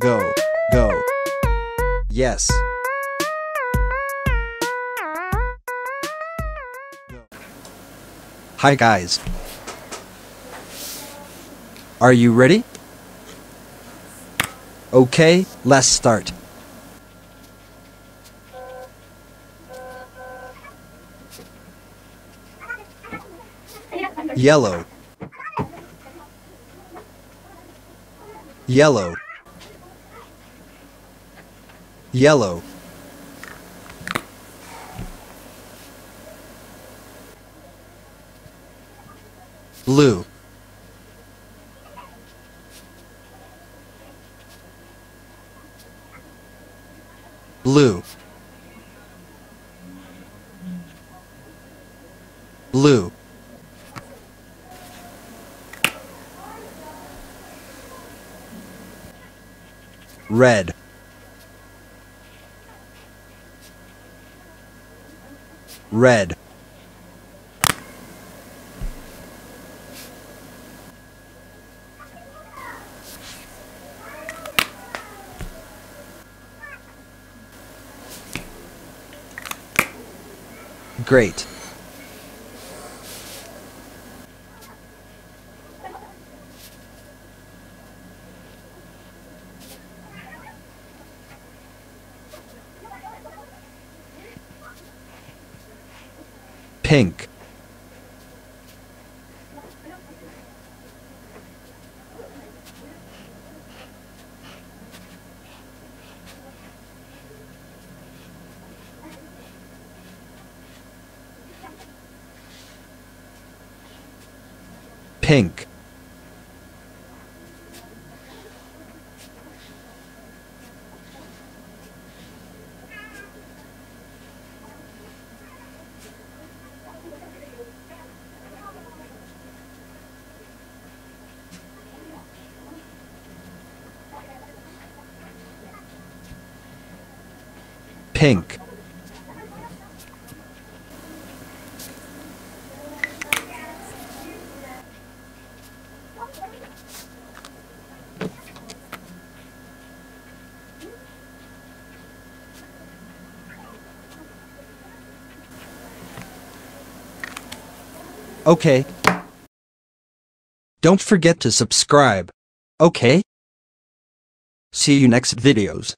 Go. Go. Yes. Hi guys. Are you ready? Okay, let's start. Yellow. Yellow. Yellow. Blue. Blue. Blue. Red. Red. Great. Pink. Pink. Pink. Okay. Don't forget to subscribe. Okay? See you next videos.